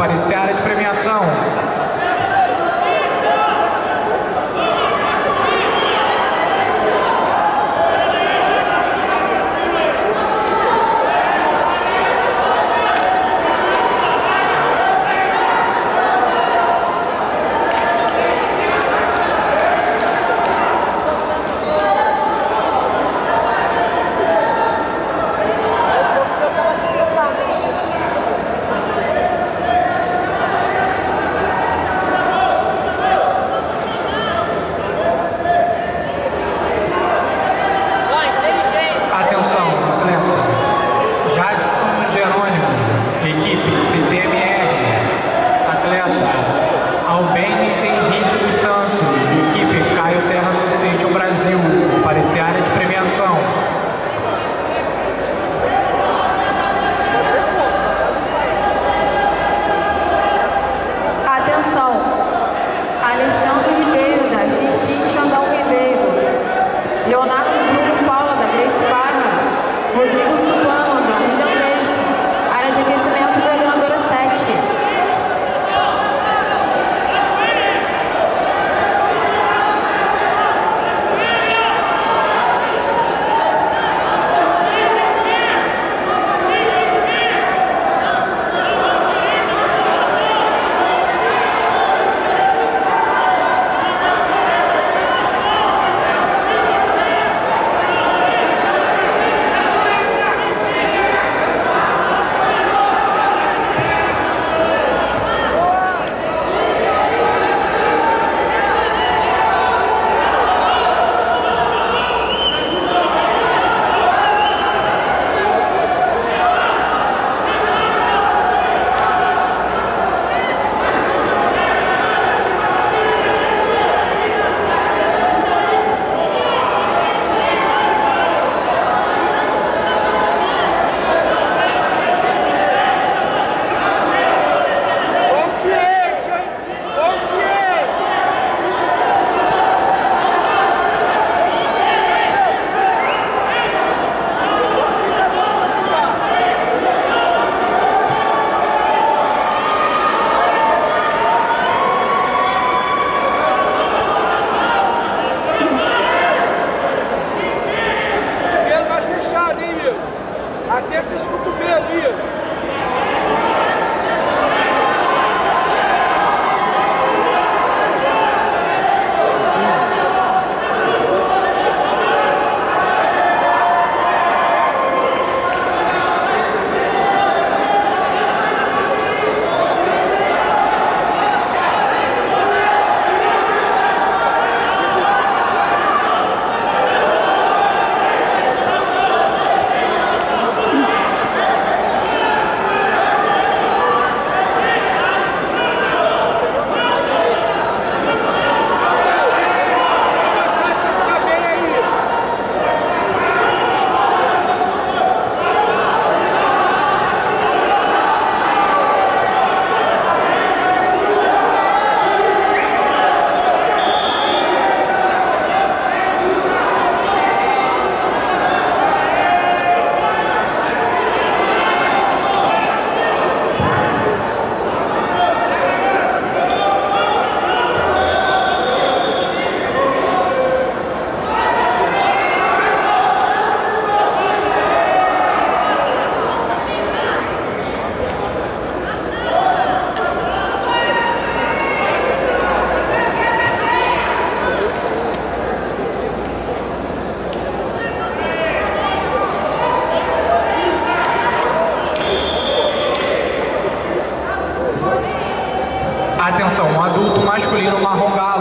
aparecer a área de premiação. aleatório. adulto masculino marrom galo.